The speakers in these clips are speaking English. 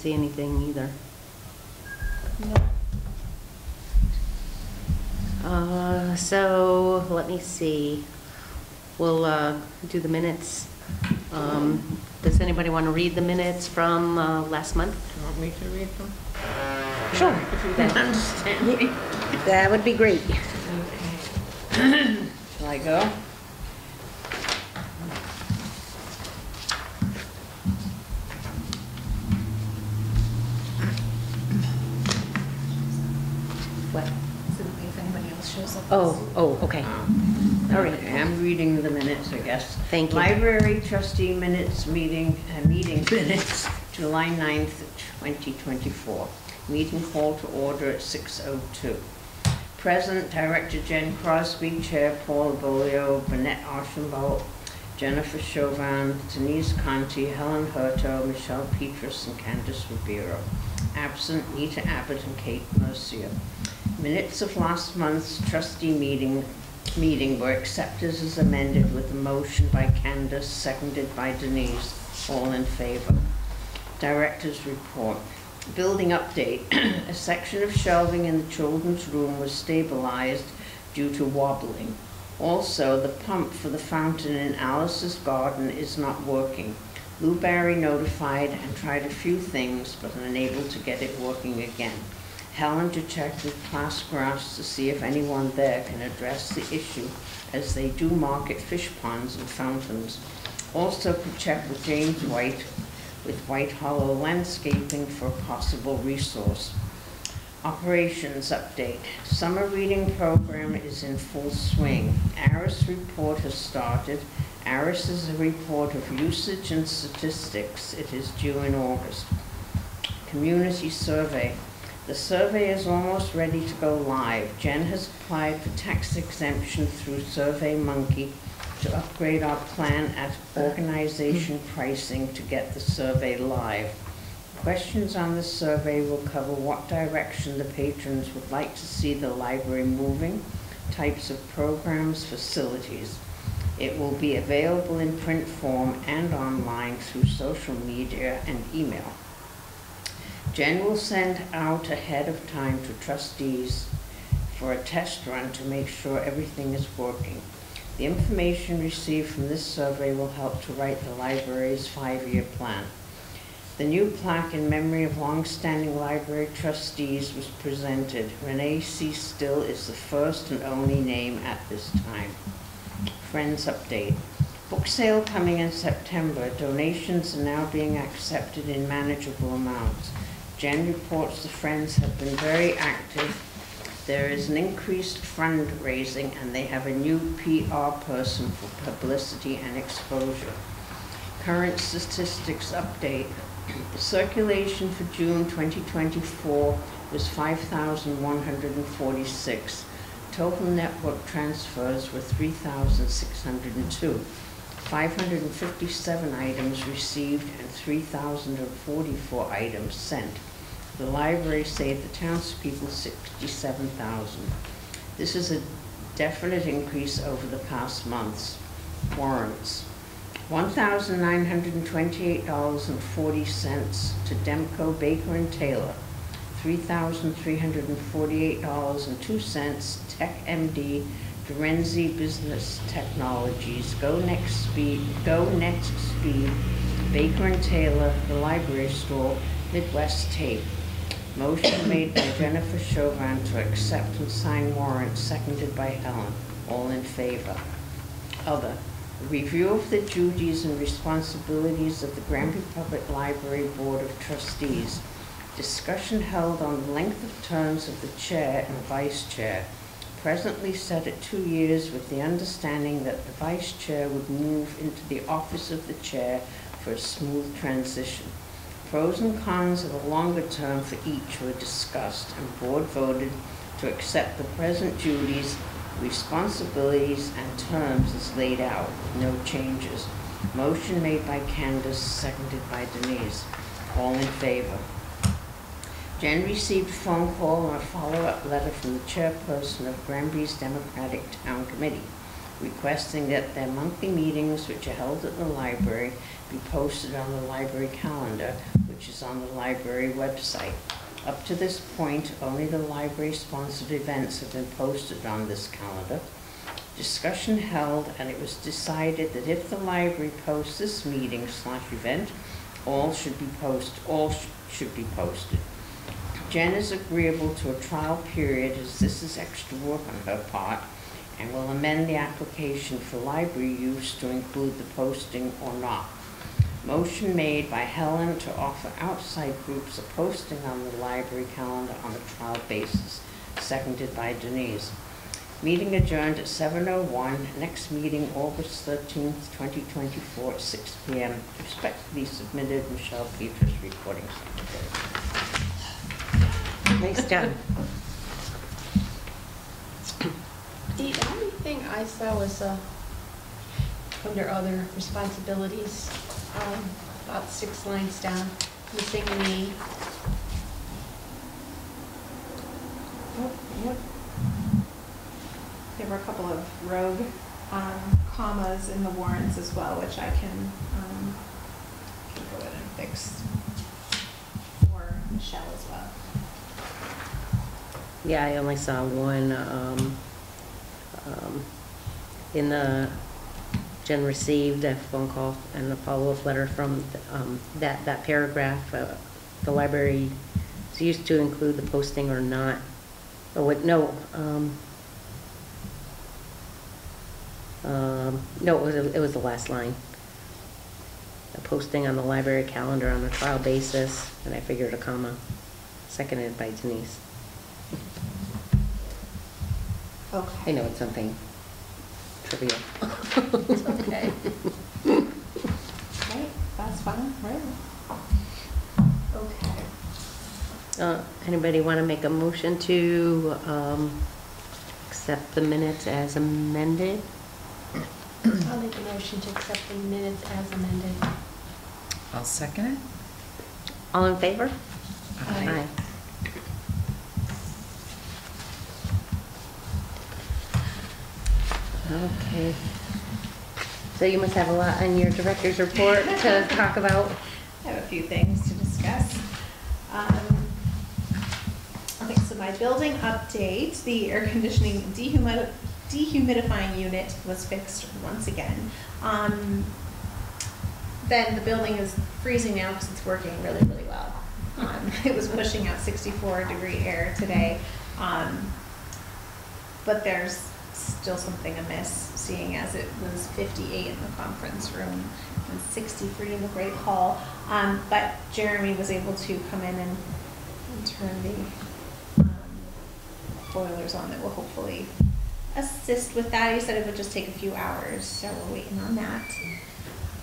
see anything either. no. Uh, so, let me see. We'll, uh, do the minutes. Um, does anybody want to read the minutes from, uh, last month? Do you want me to read them? Sure. If you can understand me. That would be great. Okay. Shall I go? What? So if anybody else shows up. Oh, oh, okay. All right. I'm reading the minutes, I guess. Thank you. Library trustee minutes, meeting, uh, meeting minutes, July 9th, 2024. Meeting called to order at 6:02. Present, Director Jen Crosby, Chair Paul Bolio, Burnett Archambault, Jennifer Chauvin, Denise Conti, Helen Hurto, Michelle Petrus, and Candace Rubiro. Absent, Nita Abbott and Kate Mercier. Minutes of last month's trustee meeting, meeting were accepted as amended with a motion by Candace, seconded by Denise. All in favor. Director's report. Building update. A section of shelving in the children's room was stabilized due to wobbling. Also, the pump for the fountain in Alice's garden is not working. Lou Barry notified and tried a few things, but unable to get it working again. Helen to check with Plasgraphs to see if anyone there can address the issue, as they do market fish ponds and fountains. Also could check with James White with White Hollow Landscaping for a possible resource. Operations update. Summer reading program is in full swing. ARIS report has started. ARIS is a report of usage and statistics. It is due in August. Community survey. The survey is almost ready to go live. Jen has applied for tax exemption through SurveyMonkey to upgrade our plan at organization mm-hmm. pricing to get the survey live. Questions on the survey will cover what direction the patrons would like to see the library moving, types of programs, facilities. It will be available in print form and online through social media and email. Jen will send out ahead of time to trustees for a test run to make sure everything is working. The information received from this survey will help to write the library's five-year plan. The new plaque in memory of longstanding library trustees was presented. Renee C. Still is the first and only name at this time. Friends update. Book sale coming in September. Donations are now being accepted in manageable amounts. Jen reports the Friends have been very active. There is an increased fundraising and they have a new PR person for publicity and exposure. Current statistics update. Circulation for June 2024 was 5,146. Total network transfers were 3,602. 557 items received and 3,044 items sent. The library saved the townspeople 67,000. This is a definite increase over the past months. Warrants. $1,928.40 to Demco Baker and Taylor. $3,348.02 Tech MD Dorenzi Business Technologies, Go Next Speed, GoNetspeed, Baker and Taylor, The Library Store, Midwest Tape. Motion made by Jennifer Chauvin to accept and sign warrants, seconded by Helen. All in favor. Other. Review of the duties and responsibilities of the Granby Public Library Board of Trustees. Discussion held on the length of terms of the chair and vice chair. Presently set at two years with the understanding that the vice chair would move into the office of the chair for a smooth transition. Pros and cons of a longer term for each were discussed and board voted to accept the present duties Responsibilities and terms as laid out, no changes. Motion made by Candace, seconded by Denise. All in favor? Jen received a phone call and a follow-up letter from the chairperson of Granby's Democratic Town Committee requesting that their monthly meetings, which are held at the library, be posted on the library calendar, which is on the library website. Up to this point, only the library-sponsored events have been posted on this calendar. Discussion held, and it was decided that if the library posts this meeting slash event, all should be post, all sh- should be posted. Jen is agreeable to a trial period as this is extra work on her part and will amend the application for library use to include the posting or not. Motion made by Helen to offer outside groups a posting on the library calendar on a trial basis, seconded by Denise. Meeting adjourned at 7:01, next meeting August 13th, 2024, at 6 PM. Respectfully submitted, Michelle Petras, recording secretary. Nice job. The only thing I saw was, uh, under other responsibilities, um, about six lines down, missing the. Yep, yep. There were a couple of rogue um, commas in the warrants as well, which I can, um, go in and fix for Michelle as well. Yeah, I only saw one, um, um, in the, Jen received a phone call and a follow-up letter from, um, that, that paragraph, uh, the library is used to include the posting or not. Oh, wait, no, um, um, no, it was, it was the last line. A posting on the library calendar on a trial basis, and I figured a comma, seconded by Denise. Okay. I know it's something trivial. It's okay. Right, that's fine, right? Okay. Uh, Anybody want to make a motion to um, accept the minutes as amended? I'll make a motion to accept the minutes as amended. I'll second it. All in favor? Aye. Okay. So you must have a lot on your director's report to talk about. I have a few things to discuss. Um, Okay, so my building update, the air conditioning dehumid- dehumidifying unit was fixed once again. Um, Then the building is freezing now because it's working really, really well. Um, It was pushing out 64 degree air today. Um, But there's still something amiss, seeing as it was 58 in the conference room and 63 in the Great Hall. Um, But Jeremy was able to come in and and turn the um, boilers on that will hopefully assist with that. He said it would just take a few hours, so we're waiting on that.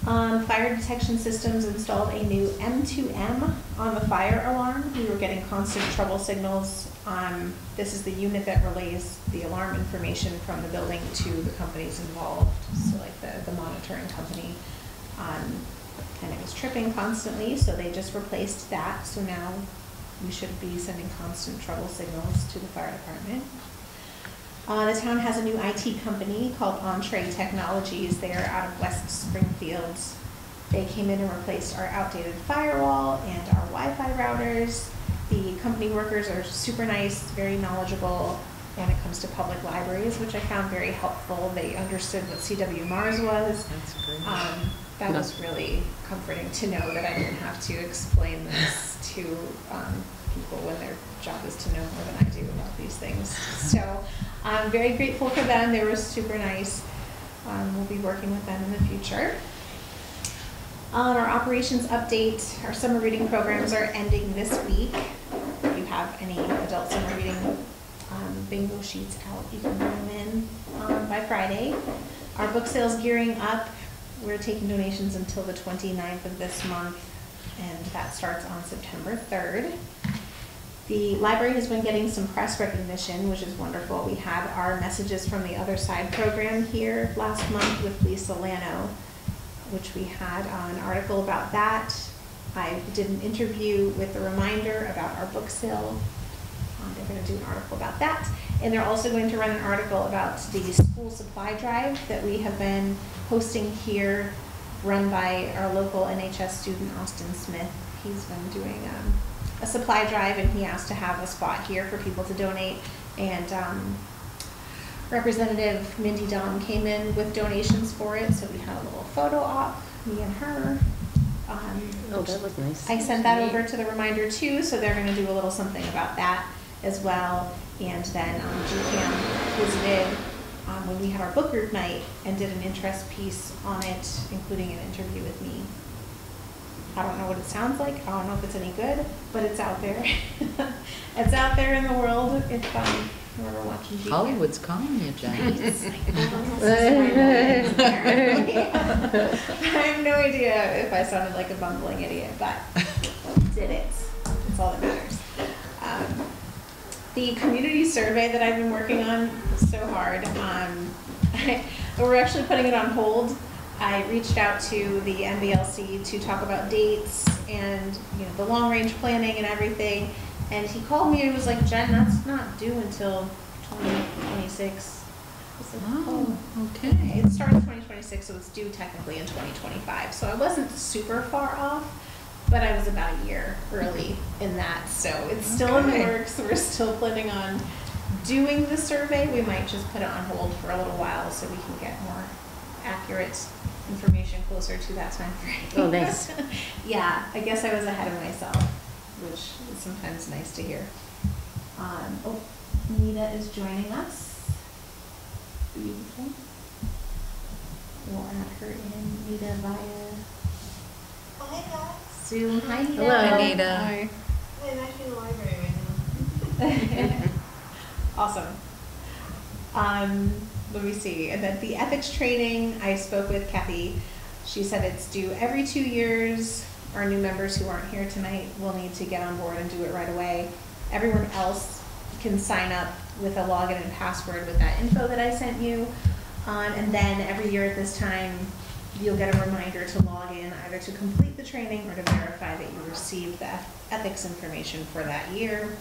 Um, fire detection systems installed a new M2M on the fire alarm. We were getting constant trouble signals. Um, this is the unit that relays the alarm information from the building to the companies involved, so like the, the monitoring company. Um, and it was tripping constantly, so they just replaced that, so now we should be sending constant trouble signals to the fire department. Uh, the town has a new IT company called Entree Technologies. They are out of West Springfield. They came in and replaced our outdated firewall and our Wi-Fi routers. The company workers are super nice, very knowledgeable when it comes to public libraries, which I found very helpful. They understood what CW Mars was. That's great. Um, that was really comforting to know that I didn't have to explain this to um, people when their job is to know more than I do about these things. So I'm very grateful for them. They were super nice. Um, we'll be working with them in the future. On our operations update, our summer reading programs are ending this week. If you have any adult summer reading um, bingo sheets out, you can bring them in um, by Friday. Our book sale's gearing up. We're taking donations until the 29th of this month, and that starts on September 3rd. The library has been getting some press recognition, which is wonderful. We had our Messages from the Other Side program here last month with Lisa Lano, which we had an article about that. I did an interview with the Reminder about our book sale. Um, They're going to do an article about that. And they're also going to run an article about the school supply drive that we have been hosting here, run by our local NHS student, Austin Smith. He's been doing um, a supply drive and he asked to have a spot here for people to donate. And um, Representative Mindy Domb came in with donations for it, so we had a little photo op, me and her. Um, Oh, that was nice. I sent that over to the reminder too, so they're gonna do a little something about that as well. And then um, GCAM visited um, when we had our book group night and did an interest piece on it, including an interview with me. I don't know what it sounds like, I don't know if it's any good, but it's out there. It's out there in the world if um, you're ever watching GCAM. Hollywood's calling you, Jen. I have no idea if I sounded like a bumbling idiot, but did it. That's all that matters. Um, the community survey that I've been working on so hard, um, we're actually putting it on hold. I reached out to the MBLC to talk about dates and, you know, the long-range planning and everything. And he called me and was like, Jen, that's not due until twenty twenty-six. I was like, oh, oh, okay. it starts twenty twenty-six, so it's due technically in twenty twenty-five, so I wasn't super far off, but I was about a year early in that, so it's still in the works, we're still planning on doing the survey, we might just put it on hold for a little while so we can get more accurate information closer to that time frame. Oh, nice. Yeah, I guess I was ahead of myself, which is sometimes nice to hear. Um, oh, Nita is joining us. Beautiful. We'll add her in, Nita via Oh, hey guys. Zoom. Hi, Nita. Hello. Hi, Nita. I'm actually in the library right now. Awesome. Um, let me see, and then the ethics training, I spoke with Kathy. She said it's due every two years. Our new members who aren't here tonight will need to get on board and do it right away. Everyone else can sign up with a login and password with that info that I sent you. Um, and then every year at this time, you'll get a reminder to log in either to complete the training or to verify that you received the ethics information for that year.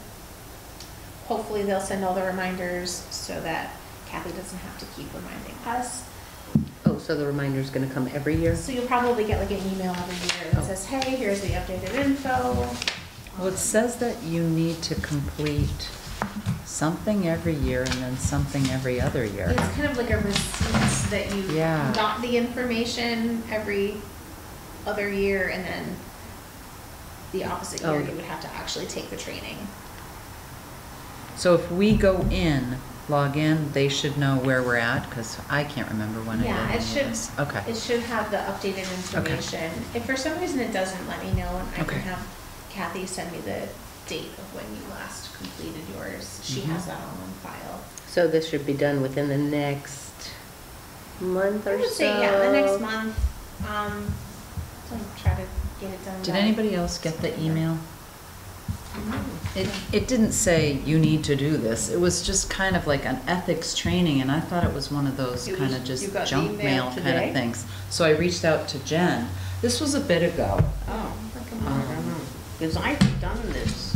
Hopefully, they'll send all the reminders so that Kathy doesn't have to keep reminding us. Oh, so the reminder's gonna come every year? So you'll probably get like an email every year that Oh. says, hey, here's the updated info. Well, it says that you need to complete something every year and then something every other year. It's kind of like a receipt that you Yeah. got the information every other year and then the opposite year, Oh. you would have to actually take the training. So if we go in, log in, they should know where we're at, because I can't remember when I did Yeah, any it of should, this. Okay. it should have the updated information. If for some reason it doesn't, let me know and I Okay. can have Kathy send me the date of when you last completed yours. She Mhm. has that on one file. So this should be done within the next month I or so? would say, yeah, the next month, um, so try to get it done. Did by- anybody else get the email? It, it didn't say you need to do this. It was just kind of like an ethics training, and I thought it was one of those It kind was- of just got junk email mail kind today? of things. So I reached out to Jen. This was a bit ago. Oh, I don't know, because I've done this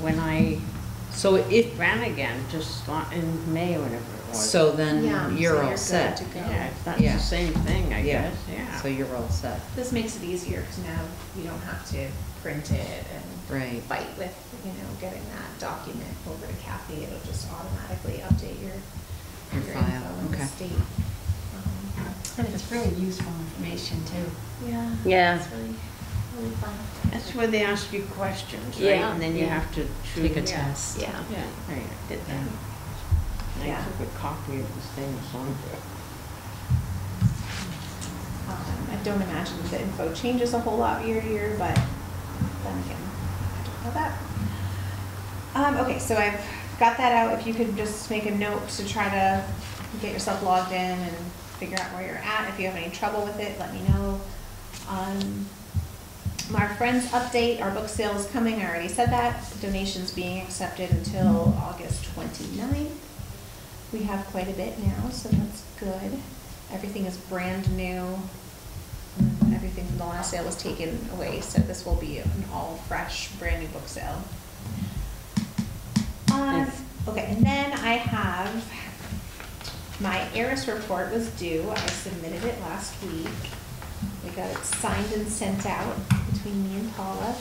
when I So if, ran again, just la- in May, whenever it was. so Yeah, then so you're all good set. to go. Yeah, that's Yeah. the same thing, I Yeah. guess, yeah. So you're all set. This makes it easier because now you don't have to print it and Right. fight with, you know, getting that document over to Kathy. It'll just automatically update your, Your your file, info in the okay. state. Um, And it's really useful information too. Yeah. Yeah. It's really, really fun. That's where they ask you questions, right? Yeah. And then you Yeah. have to choose. Take a yeah. test. Yeah. Yeah, right, I did that. And Yeah. I took a copy of this thing, Sandra. Um, I don't imagine the info changes a whole lot year to year, but then again, I that. Um, okay, so I've got that out. If you could just make a note to try to get yourself logged in and figure out where you're at. If you have any trouble with it, let me know. Um, our friends update, our book sale is coming, I already said that. Donations being accepted until August 29th. We have quite a bit now, so that's good. Everything is brand new. Everything from the last sale was taken away, so this will be an all fresh, brand new book sale. Um, okay, and then I have, my ARIS report was due, I submitted it last week. We got it signed and sent out between me and Paula.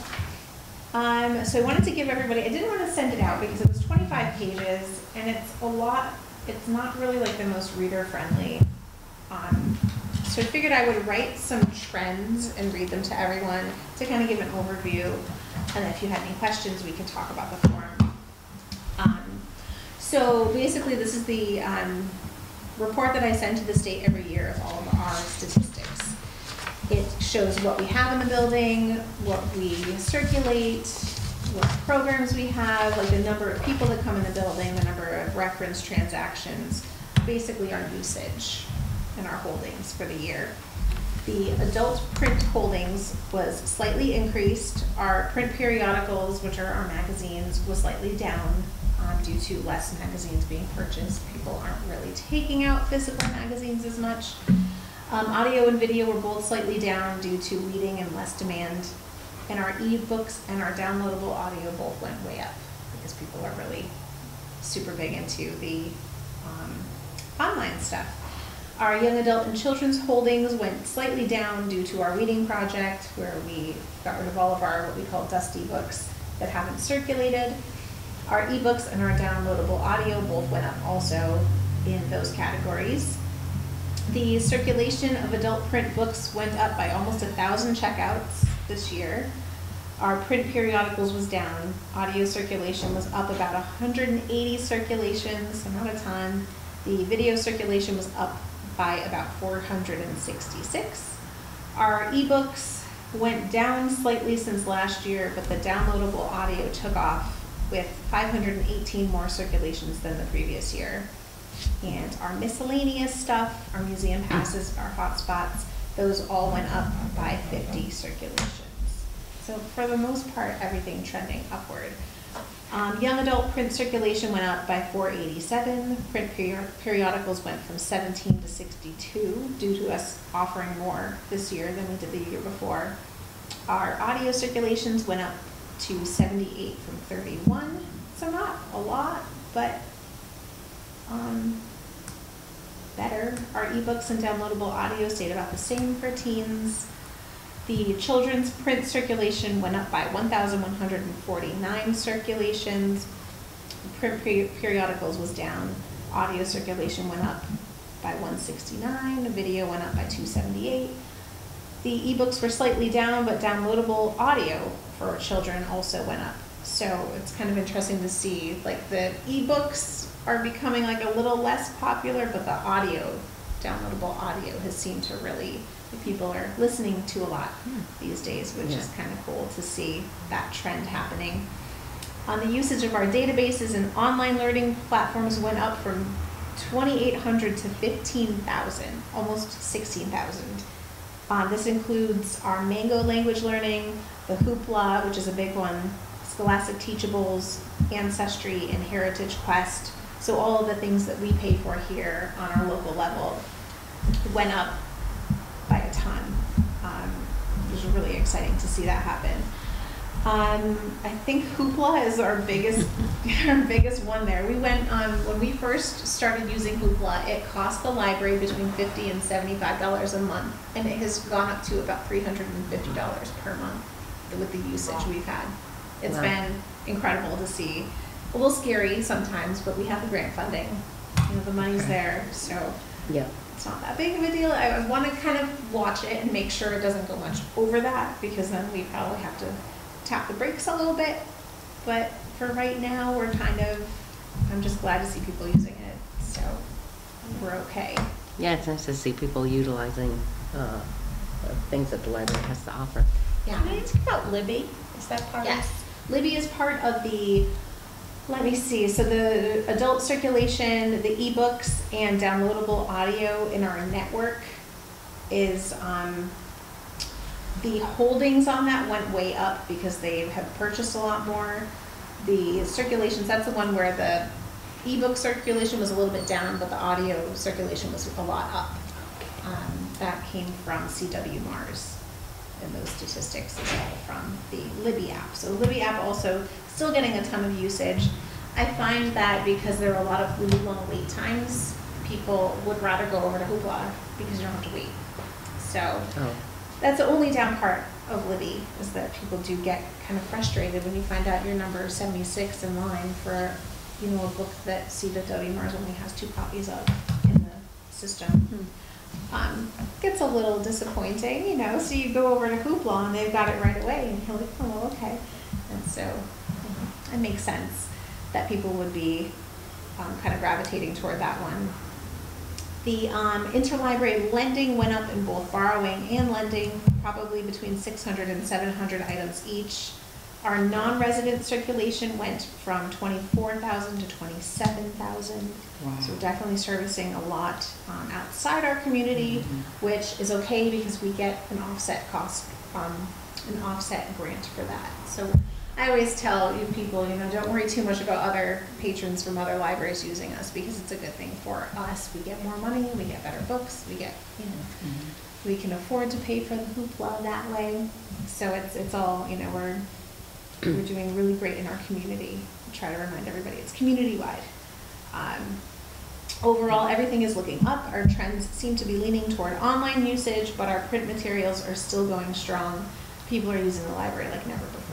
Um, so I wanted to give everybody, I didn't want to send it out because it was twenty-five pages and it's a lot, it's not really like the most reader-friendly. Um, so I figured I would write some trends and read them to everyone to kind of give an overview. And if you had any questions, we could talk about the form. Um, so basically, this is the, um, report that I send to the state every year of all of our statistics. It shows what we have in the building, what we circulate, what programs we have, like the number of people that come in the building, the number of reference transactions, basically our usage and our holdings for the year. The adult print holdings was slightly increased. Our print periodicals, which are our magazines, was slightly down um, due to less magazines being purchased. People aren't really taking out physical magazines as much. Um, audio and video were both slightly down due to reading and less demand. And our e-books and our downloadable audio both went way up because people are really super big into the um, online stuff. Our young adult and children's holdings went slightly down due to our reading project where we got rid of all of our what we call dusty books that haven't circulated. Our ebooks and our downloadable audio both went up also in those categories. The circulation of adult print books went up by almost a thousand checkouts this year. Our print periodicals was down. Audio circulation was up about 180 circulations, not a ton. The video circulation was up by about 466. Our ebooks went down slightly since last year, but the downloadable audio took off with 518 more circulations than the previous year. And our miscellaneous stuff, our museum passes, our hotspots, those all went up by 50 circulations. So for the most part, everything trending upward. Um, young adult print circulation went up by 487. Print peri- periodicals went from 17 to 62 due to us offering more this year than we did the year before. Our audio circulations went up to 78 from 31. So not a lot, but um, better. Our ebooks and downloadable audio stayed about the same for teens. The children's print circulation went up by 1,149 circulations. Print peri- periodicals was down. Audio circulation went up by 169. The video went up by 278. The ebooks were slightly down, but downloadable audio for children also went up. So it's kind of interesting to see, like the ebooks are becoming like a little less popular, but the audio, downloadable audio has seemed to really, people are listening to a lot these days, which is kind of cool to see that trend happening. On the usage of our databases and online learning platforms went up from 2,800 to 15,000, almost 16,000. Uh, this includes our Mango language learning, the Hoopla, which is a big one, Scholastic Teachables, Ancestry, and Heritage Quest. So all of the things that we pay for here on our local level went up by a ton. Um, it was really exciting to see that happen. Um, I think Hoopla is our biggest, our biggest one there. We went on, when we first started using Hoopla, it cost the library between fifty and seventy-five dollars a month, and it has gone up to about three hundred and fifty dollars per month with the usage we've had. It's Wow. been incredible to see. A little scary sometimes, but we have the grant funding. You know, the money's Okay. there, so Yeah, it's not that big of a deal. I want to kind of watch it and make sure it doesn't go much over that because then we probably have to tap the brakes a little bit. But for right now, we're kind of, I'm just glad to see people using it. So we're okay. yeah, it's nice to see people utilizing uh, the things that the library has to offer. Yeah. Can I ask about Libby? Is that part of? Yes. Libby is part of the, let me see, so the adult circulation, the ebooks and downloadable audio in our network is, um, The holdings on that went way up because they have purchased a lot more. The circulations, that's the one where the ebook circulation was a little bit down, but the audio circulation was a lot up. Um, that came from CW Mars, and those statistics is all from the Libby app. So Libby app also still getting a ton of usage. I find that because there are a lot of really long wait times, people would rather go over to Hoopla because you don't have to wait. So Oh, that's the only down part of Libby, is that people do get kind of frustrated when you find out your number is seventy-six in line for, you know, a book that CW Mars only has two copies of in the system. Um, gets a little disappointing, you know, so you go over to Hoopla and they've got it right away, and you're like, oh, okay. And so, it makes sense that people would be, um, kind of gravitating toward that one. The um, interlibrary lending went up in both borrowing and lending, probably between 600 and 700 items each. Our non-resident circulation went from 24,000 to 27,000. Wow. So definitely servicing a lot um, outside our community, which is okay because we get an offset cost, um, an offset grant for that. So I always tell you people, you know, don't worry too much about other patrons from other libraries using us because it's a good thing for us. We get more money, we get better books, we get, you know, we can afford to pay for the hoopla that way. So it's, it's all, you know, we're, we're doing really great in our community. I Try to remind everybody it's community-wide. Um, Overall, everything is looking up. Our trends seem to be leaning toward online usage, but our print materials are still going strong. People are using the library like never before.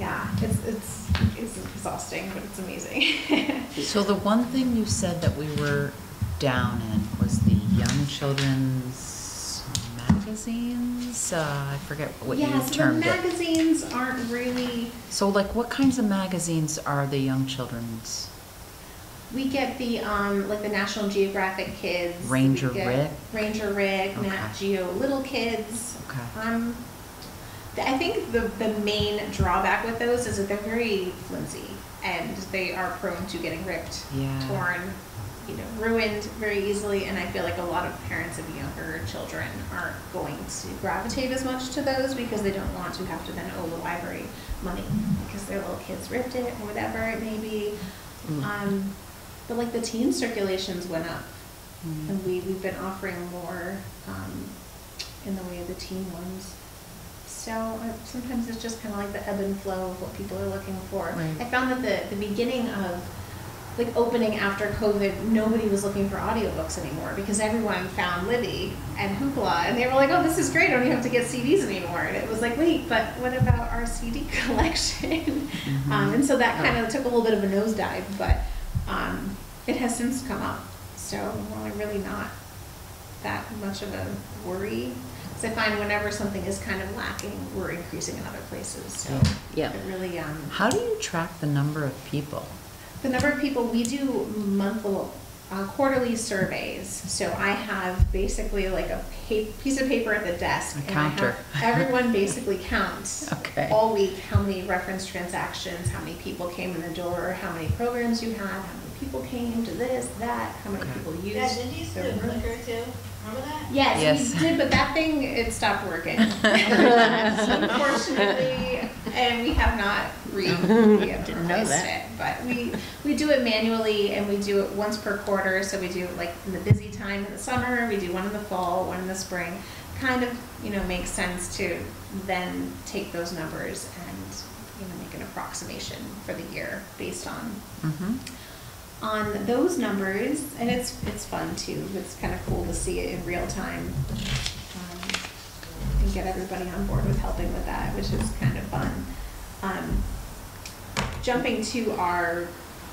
Yeah, it's, it's, it's exhausting, but it's amazing. So the one thing you said that we were down in was the young children's magazines? Uh, I forget what you Yeah, so the termed it. magazines aren't really, So like, what kinds of magazines are the young children's? we get the, um, like the National Geographic Kids. we Ranger get Rick? Ranger Rick, Nat Geo Little Kids. Okay. Um, I think the, the main drawback with those is that they're very flimsy and they are prone to getting ripped, Yeah. torn, you know, ruined very easily. And I feel like a lot of parents of younger children aren't going to gravitate as much to those because they don't want to have to then owe the library money because their little kids ripped it or whatever it may be. Mm. Um, but like the teen circulations went up Mm. and we, we've been offering more, um, in the way of the teen ones. So uh, sometimes it's just kind of like the ebb and flow of what people are looking for. Right. I found that the, the beginning of, like opening after COVID, nobody was looking for audiobooks anymore because everyone found Libby and Hoopla and they were like, oh, this is great, I don't even have to get CDs anymore. And it was like, wait, but what about our CD collection? Mhm. Um, and so that kind of took a little bit of a nosedive, but, um, it has since come up. So we're really not that much of a worry. Because I find whenever something is kind of lacking, we're increasing in other places. So Yeah. it really, um, How do you track the number of people? the number of people, we do monthly, uh, quarterly surveys. So I have basically like a pa- piece of paper at the desk. A and I counter. have Everyone basically counts. Okay. All week, how many reference transactions, how many people came in the door, how many programs you had, how many people came to this, that, how many Okay. people used. Yeah, didn't you the do too? Remember that? Yes, Yes. we did, but that thing, it stopped working. Unfortunately, and we have not re, we have Didn't know replaced that. it. But we, we do it manually and we do it once per quarter, so we do it like in the busy time in the summer, we do one in the fall, one in the spring. Kind of, you know, makes sense to then take those numbers and, you know, make an approximation for the year based on Mm-hmm. On those numbers, and it's, it's fun too. It's kind of cool to see it in real time. um, And get everybody on board with helping with that, which is kind of fun. Um, Jumping to our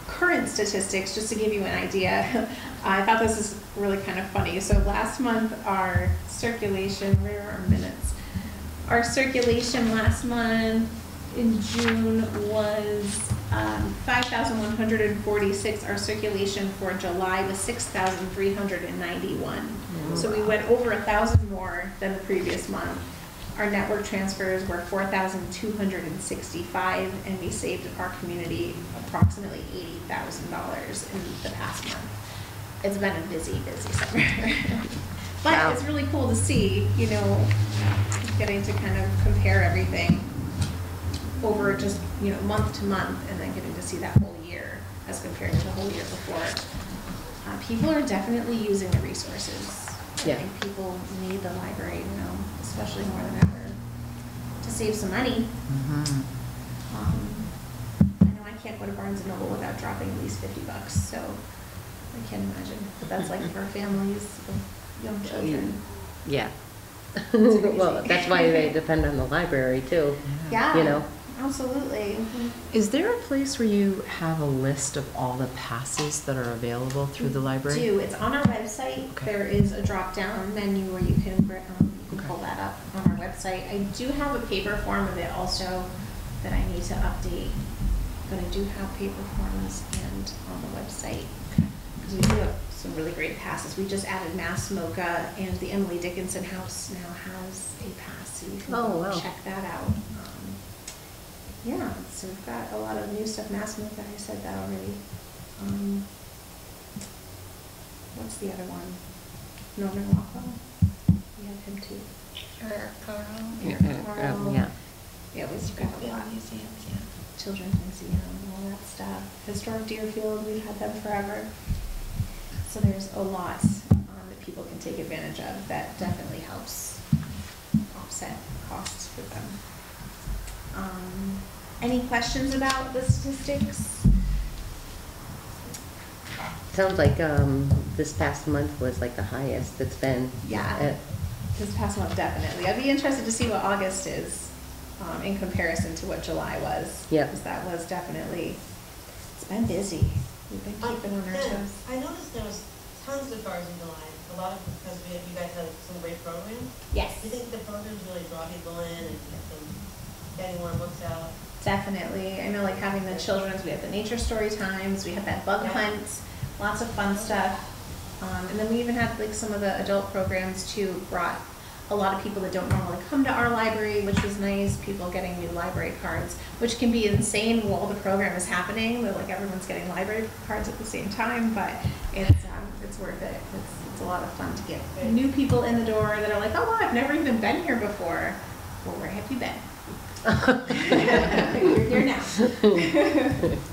current statistics, just to give you an idea, I thought this is really kind of funny. So last month, our circulation, where are our minutes? Our circulation last month in June was um, 5,146. Our circulation for July was 6,391. So we went over a thousand more than the previous month. Our network transfers were 4,265, and we saved our community approximately $80,000 in the past month. It's been a busy, busy summer. Wow. But it's really cool to see, you know, getting to kind of compare everything over just, you know, month to month and then getting to see that whole year as compared to the whole year before. Uh, people are definitely using the resources. I Yeah. think people need the library now, especially more than ever, to save some money. Mm -hmm. Um, I know I can't go to Barnes and Noble without dropping at least fifty bucks, so I can't imagine, but that's like for families with young children. Yeah. Well, that's why they depend on the library too. Yeah. You know. Absolutely. Is there a place where you have a list of all the passes that are available through the library? Do, it's on our website, Okay. there is a drop-down menu where you can, um, you can pull that up on our website. I do have a paper form of it also that I need to update, but I do have paper forms and on the website. Because we do have some really great passes, we just added Mass MoCA, and the Emily Dickinson House now has a pass, so you can Oh, wow. check that out. Yeah, so we've got a lot of new stuff, Mass MoCA, I said that already. Um, What's the other one? Norman Rockwell? We have him too. Eric Carle. Eric Uh, Yeah. Yeah, we've got a lot. museums, yeah. Children's Museum, all that stuff. Historic Deerfield, we've had them forever. So there's a lot um, that people can take advantage of that definitely helps offset costs for them. Um, Any questions about the statistics? Sounds like, um, this past month was like the highest it's been. Yeah. Uh, This past month, definitely. I'd be interested to see what August is um, in comparison to what July was. Yep. Because that was definitely, it's been busy. We've been Um, keeping on our yeah, toes. I noticed there was tons of cars in July, a lot of, because we, you guys had some great programs. Yes. Do you think the programs really draw people in and get them getting more books out? Definitely. I know like having the children's, we have the nature story times, we have that bug Yeah. hunt, lots of fun stuff. Um, and then we even had like some of the adult programs too, brought a lot of people that don't normally come to our library, which was nice, people getting new library cards, which can be insane while the program is happening, but like everyone's getting library cards at the same time, but it's, um, it's worth it. It's, it's a lot of fun to get new people in the door that are like, oh, wow, I've never even been here before. Well, where have you been? You're here now.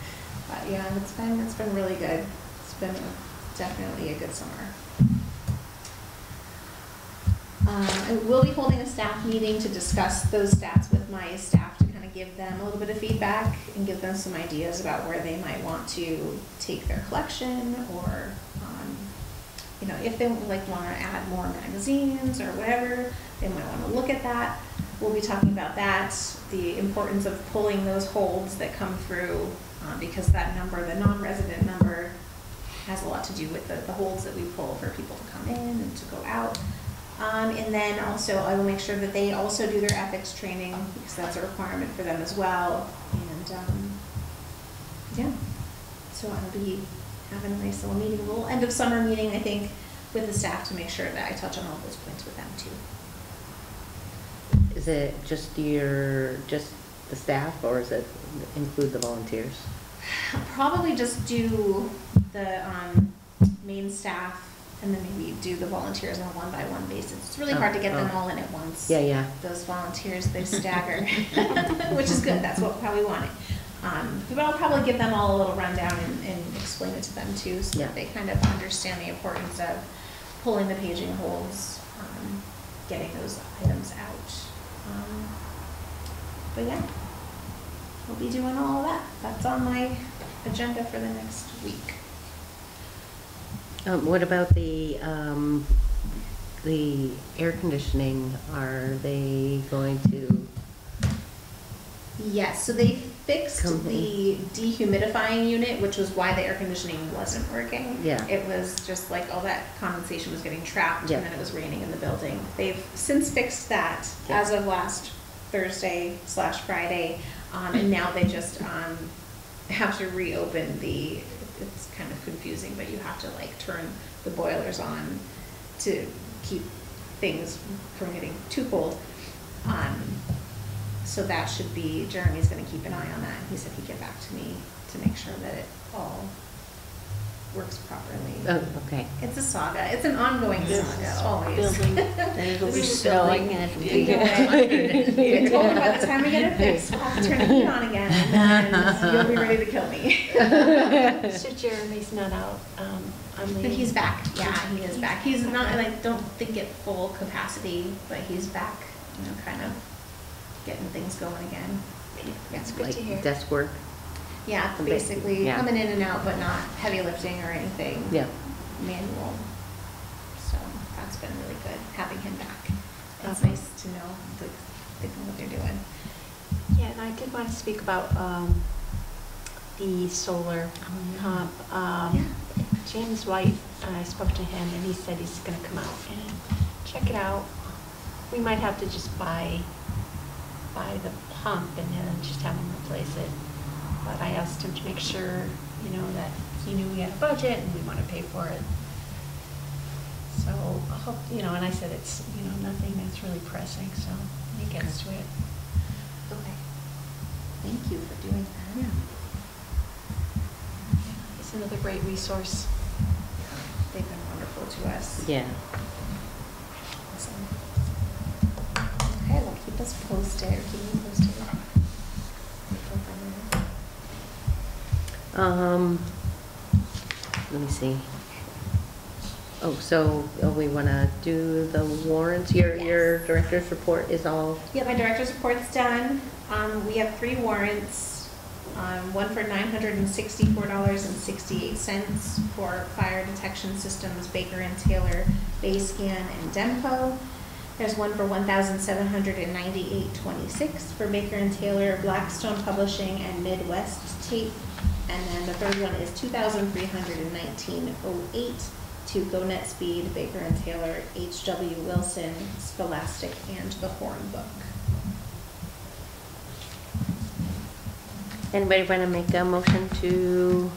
But yeah, it's been, it's been really good. It's been definitely a good summer. Um, I will be holding a staff meeting to discuss those stats with my staff to kind of give them a little bit of feedback and give them some ideas about where they might want to take their collection or, um, you know, if they like want to add more magazines or whatever, they might want to look at that. We'll be talking about that, the importance of pulling those holds that come through, uh, because that number, the non-resident number, has a lot to do with the, the holds that we pull for people to come in and to go out. Um, and then also, I will make sure that they also do their ethics training, because that's a requirement for them as well. And, um, yeah, so I'll be having a nice little meeting, a little end of summer meeting, I think, with the staff to make sure that I touch on all those points with them too. Is it just your, just the staff or is it include the volunteers? Probably just do the, um, main staff and then maybe do the volunteers on a one-by-one basis. It's really hard to get them Oh, oh. all in at once. Yeah, yeah. Those volunteers, they stagger, which is good, that's what, how we want it. Um, but I'll probably give them all a little rundown and, and explain it to them too, so Yeah. that they kind of understand the importance of pulling the paging holds, um, getting those items out. Um, But yeah, we'll be doing all that. That's on my agenda for the next week. Um, what about the, um, the air conditioning? Are they going to, Yes, so they fixed the dehumidifying unit, which was why the air conditioning wasn't working. Yeah. It was just like all that condensation was getting trapped Yeah. and then it was raining in the building. They've since fixed that Yeah. as of last Thursday slash Friday. Um, and now they just, um, have to reopen the, it's kind of confusing, but you have to like turn the boilers on to keep things from getting too cold. Um, so that should be, Jeremy's gonna keep an eye on that. He said he'd get back to me to make sure that it all works properly. Oh, okay. It's a saga. It's an ongoing saga, always. Building. Then it'll be This snowing building. and it'll Yeah. be. I told her by the time we get it fixed, we'll have to turn the heat on again, and you'll be ready to kill me. Mr. Jeremy's not out, um, on But he's back, yeah, he is back. He's not, I like, don't think at full capacity, but he's back, you know, kind of getting things going again. Yeah, It's good to hear. Desk work? Yeah, basically yeah. coming in and out, but not heavy lifting or anything. Yeah. Manual. So that's been really good, having him back. It's Awesome. nice to know that they know what they're doing. Yeah, and I did want to speak about, um, the solar pump. Um, James White, I spoke to him and he said he's gonna come out and check it out. We might have to just buy, buy the pump and then just have him replace it. But I asked him to make sure, you know, that he knew we had a budget and we want to pay for it. So I hope, you know, and I said it's, you know, nothing that's really pressing, so he gets to it. Okay. Thank you for doing that. Yeah. It's another great resource. They've been wonderful to us. Yeah. Awesome. Okay, well, keep us posted, or keep me posted. Um, let me see. Oh, so uh, we want to do the warrants? Your, your director's report is all, Yeah, my director's report's done. Um, we have three warrants. Um, one for nine hundred and sixty-four dollars and sixty-eight cents for fire detection systems Baker and Taylor, Bayscan and Demco. There's one for one thousand seven hundred and ninety-eight twenty-six for Baker and Taylor, Blackstone Publishing and Midwest Tape. And then the third one is two thousand three hundred and nineteen oh eight to GoNetspeed, Baker and Taylor, H.W. Wilson, Scholastic, and the Horn Book. anybody want to make a motion to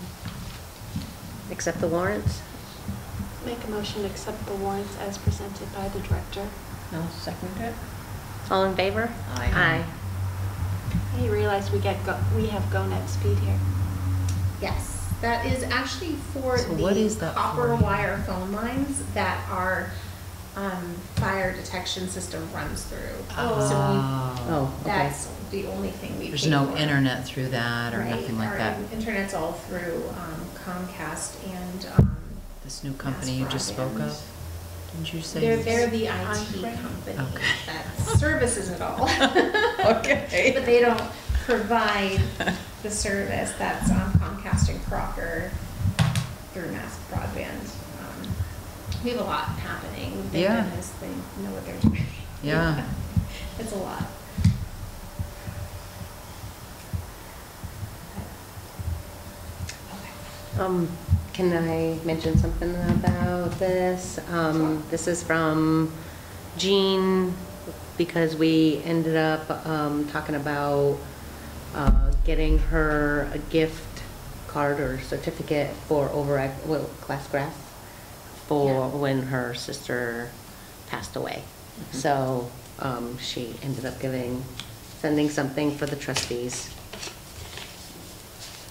accept the warrants? Make a motion to accept the warrants as presented by the director. I'll second it. All in favor? Aye. I realize we get, go- we have GoNetspeed here. Yes, that is actually for So what the is that copper for? wire phone lines that our um, fire detection system runs through. So Oh, we, okay. that's the only thing we There's pay no for. internet through that or Right, nothing like our that? in- internet's all through um, Comcast and um, This new company you just spoke of? Didn't you say? they're, they're the IT Right. company Okay. that services it all. Okay. But they don't provide the service that's on Comcast and Crocker through Mass Broadband. Um, We have a lot happening. Thank Yeah. goodness they know what they're doing. Yeah. It's a lot. Um, can I mention something about this? Um, this is from Jean, because we ended up, um, talking about, uh, getting her a gift card or certificate for over, well, class grass for Yeah. when her sister passed away. So, um, she ended up giving, sending something for the trustees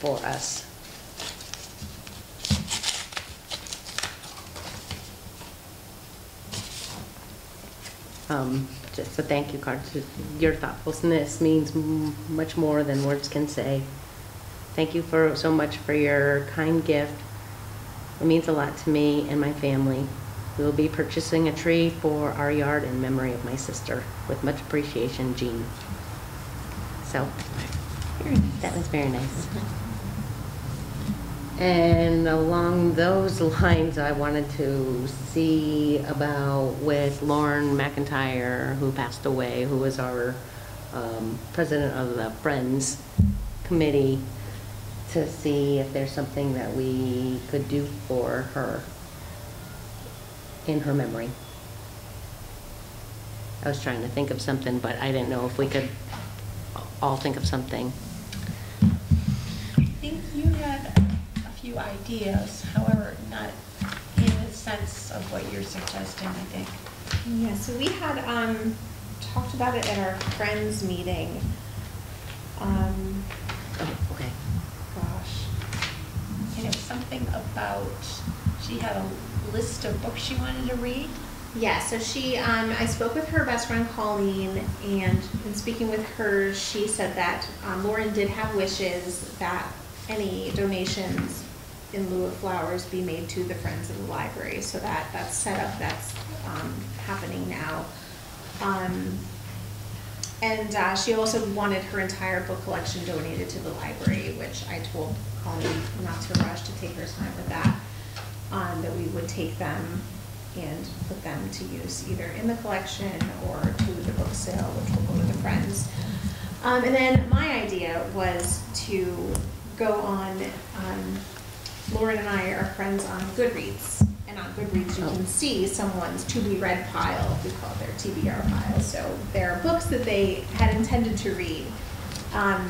for us. Um, just a thank you card. Your thoughtfulness means much more than words can say. Thank you for, so much for your kind gift. It means a lot to me and my family. We will be purchasing a tree for our yard in memory of my sister. With much appreciation, Jean. So, that was very nice. And along those lines, I wanted to see about with Lauren McIntyre, who passed away, who was our um, president of the Friends Committee, to see if there's something that we could do for her in her memory. I was trying to think of something, but I didn't know if we could all think of something. I think you had a few ideas, however, not in the sense of what you're suggesting, I think. Yeah, so we had um, talked about it at our friends meeting. Um, Oh, okay. gosh. And it was something about, she had a list of books she wanted to read? Yeah, so she, um, I spoke with her best friend Colleen, and in speaking with her, she said that um, Lauren did have wishes that any donations in lieu of flowers be made to the Friends of the Library. So that, that's set up, that's um, happening now. Um, and uh, she also wanted her entire book collection donated to the library, which I told Colleen not to rush to take her time with that. Um, that we would take them and put them to use either in the collection or to the book sale, which will go to the friends. Um, and then my idea was to go on, um, Lauren and I are friends on Goodreads. And on Goodreads, you can see someone's to be read pile, we call it their TBR pile. So there are books that they had intended to read. Um,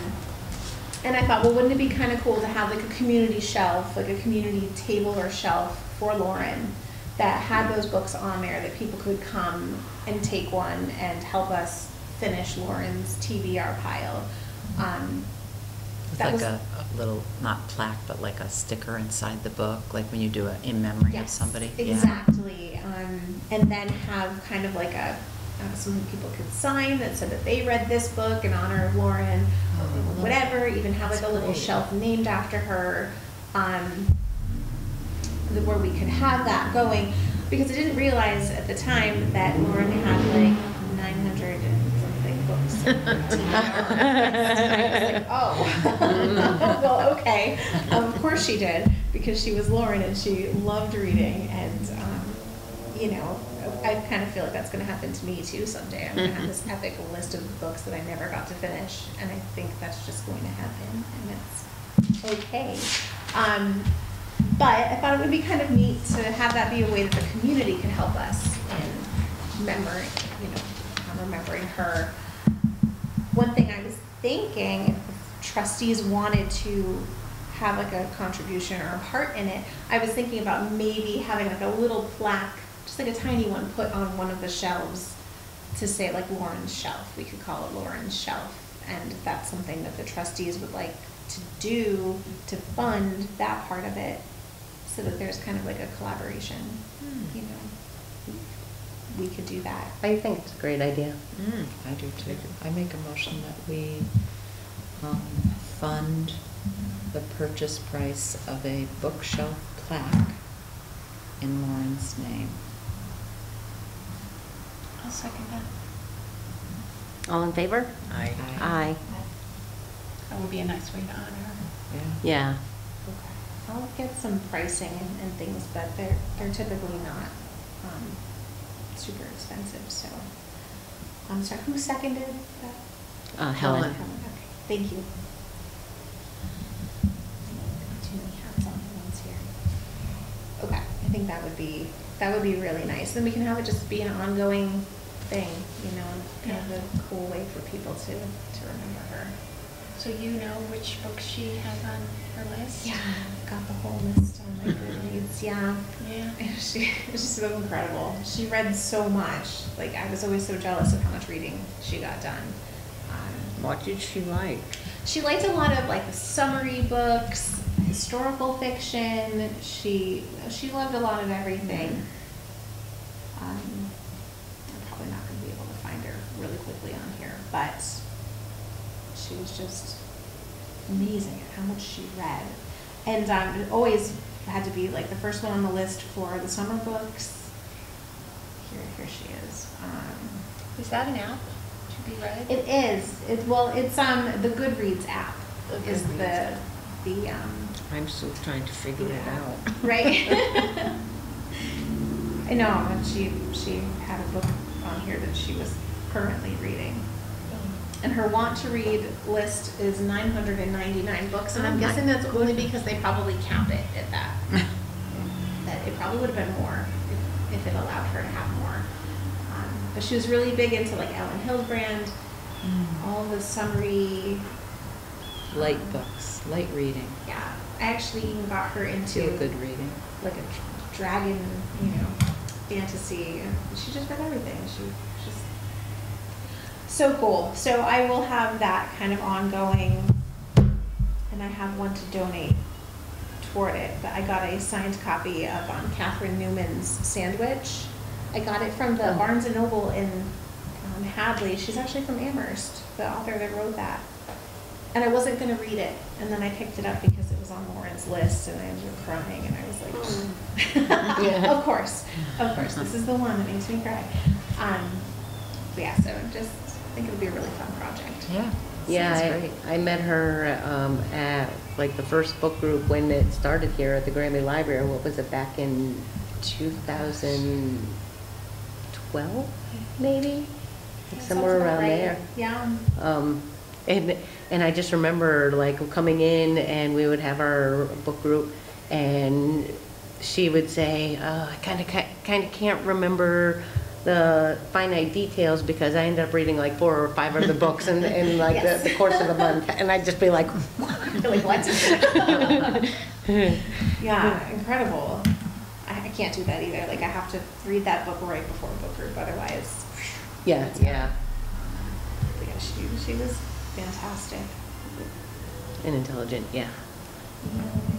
and I thought, well, wouldn't it be kind of cool to have like a community shelf, like a community table or shelf for Lauren that had those books on there that people could come and take one and help us finish Lauren's TBR pile. Um, With that like was- a, a little, not plaque, but like a sticker inside the book, like when you do it in memory of Yes, somebody? Yeah. Exactly. Um, and then have kind of like a, uh, some people could sign that said that they read this book in honor of Lauren, Oh, I love whatever, even have like a That's little great. shelf named after her. Um, the- where we could have that going, because I didn't realize at the time that Lauren had like nine hundred and something books. I was like, Oh, well, okay. Of course she did, because she was Lauren and she loved reading and, um, you know, I kind of feel like that's gonna happen to me too someday. I'm gonna have this epic list of books that I never got to finish, and I think that's just going to happen, and it's okay. Um, but I thought it would be kind of neat to have that be a way that the community could help us in memory, you know, um, remembering her. One thing I was thinking, if trustees wanted to have like a contribution or a part in it, I was thinking about maybe having like a little plaque, just like a tiny one, put on one of the shelves to say like Lauren's shelf. We could call it Lauren's shelf. And if that's something that the trustees would like to do to fund that part of it, so that there's kind of like a collaboration, hmm. you know, we could do that. I think it's a great idea. Mm, I do too. I make a motion that we um, fund the purchase price of a bookshelf plaque in Lauren's name. I'll second that. All in favor? Aye. Aye. That would be a nice way to honor her. Yeah. Yeah. Okay. I'll get some pricing and, and things, but they're, they're typically not, um, super expensive, so. I'm sorry, who seconded that? Uh, Helen. Okay, thank you. Too many hats on at once here. Okay, I think that would be, that would be really nice. Then we can have it just be an ongoing thing, you know, kind of a cool way for people to, to remember her. So you know which books she has on her list? Yeah, I've got the whole list on my Goodreads, yeah. Yeah. She, it was just so incredible. She read so much. Like, I was always so jealous of how much reading she got done. Um, What did she like? she liked a lot of like summary books, historical fiction. She she loved a lot of everything. Um, I'm probably not going to be able to find her really quickly on here, but she was just amazing at how much she read, and um, always had to be like the first one on the list for the summer books. Here, here she is. Um, Is that an app to be read? it is. It well, it's um the Goodreads app The is the Goodreads. the um I'm still trying to figure it out. right. I know, and she she had a book on here that she was currently reading, and her want to read list is 999 books, and Oh I'm guessing that's only because they probably count it at that. that it probably would have been more if, if it allowed her to have more. Um, but she was really big into like Elin Hilderbrand, all the summary Light books, light reading, Yeah, I actually even got her into feel good reading. like a dragon, you know, fantasy. She just read everything. She so cool. So I will have that kind of ongoing, and I have one to donate toward it, but I got a signed copy of um, Catherine Newman's Sandwich. I got it from the Oh. Barnes and Noble in um, Hadley. She's actually from Amherst, the author that wrote that. And I wasn't gonna read it, and then I picked it up because it was on Lauren's list, and I ended up crying, and I was like, Yeah. of course, of course, this is the one that makes me cry. Um, yeah, so just I think it would be a really fun project. Yeah. Yeah, I. I met her um, at like the first book group when it started here at the Granby Library. What was it back in 2012, maybe That sounds somewhere around right. there. Yeah. Um, and and I just remember like coming in and we would have our book group and she would say, oh, I kind of kind of can't remember the finite details because I ended up reading like four or five of the books in, in like Yes. the, the course of a month and I'd just be like, like what? yeah, incredible. I, I can't do that either. Like I have to read that book right before a book group, otherwise. yeah, yeah, Yeah, she she was fantastic. and intelligent, yeah. Mm-hmm.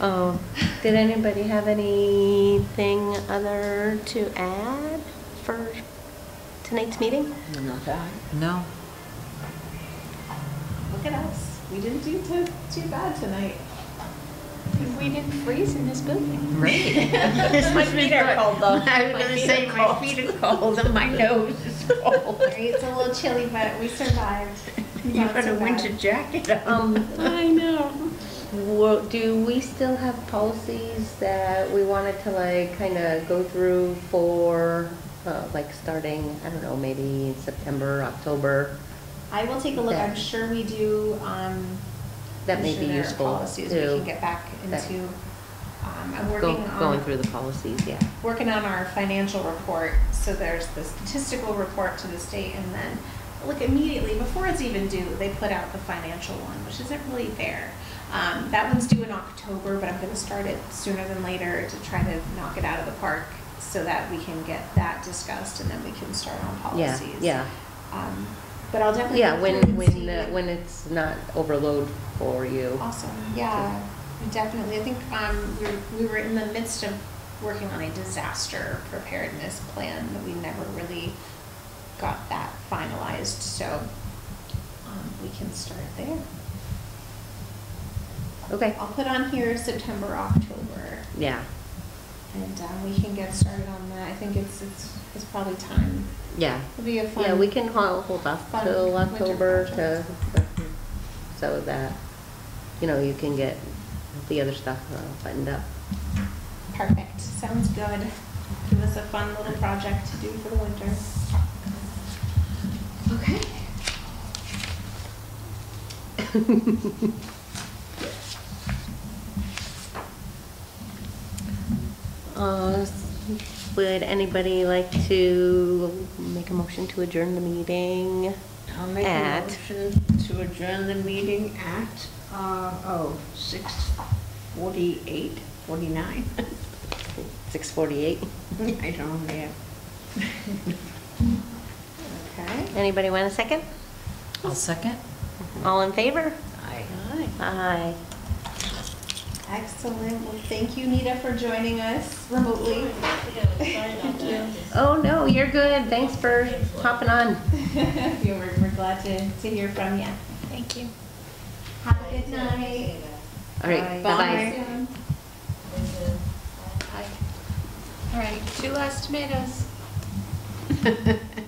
Oh, did anybody have anything other to add for tonight's meeting? Not I. No. Look at us. We didn't do too too bad tonight. We didn't freeze in this building. Right. My feet are cold though. I was gonna say, my feet are cold and my nose is cold. It's a little chilly, but we survived. You Not got a winter jacket on. Um, I know. Well, do we still have policies that we wanted to like kind of go through for, uh, like starting, I don't know, maybe September, October? I will take a look. Yeah. I'm sure we do. Um, That I'm may sure be there are useful policies we too. can get back That- into. Um, I'm Go, working on going through the policies, yeah. working on our financial report. So there's the statistical report to the state, and then look immediately before it's even due, they put out the financial one, which isn't really fair. Um, that one's due in October, but I'm going to start it sooner than later to try to knock it out of the park so that we can get that discussed and then we can start on Yeah, policies. yeah. Um, but I'll definitely. Yeah, when, through and when, see- uh, when it's not overload for you. Awesome, yeah, definitely. I think um, we were- we were in the midst of working on a disaster preparedness plan, but we never really got that finalized, so um, we can start there. Okay, I'll put on here September, October, yeah, and uh, we can get started on that. I think it's, it's, it's probably time. yeah. It'll be a fun. Yeah, we can hold hold off till October to, so that, you know, you can get the other stuff uh, buttoned up. Perfect, sounds good. Give us a fun little project to do for the winter. Okay. Uh, Would anybody like to make a motion to adjourn the meeting? I'll make a At- motion to adjourn the meeting at, uh, oh, six forty-eight, forty-nine? 6:48. I don't know, yeah. Okay. Anybody want a second? I'll second. All in favor? Aye. Aye. Excellent. Well, thank you, Nita, for joining us remotely. Yeah, sorry about that. Oh, no, you're good. Thanks for hopping on. We're, we're glad to, to hear from you. Thank you. Have a good night. All right, bye-bye. All right, two last tomatoes.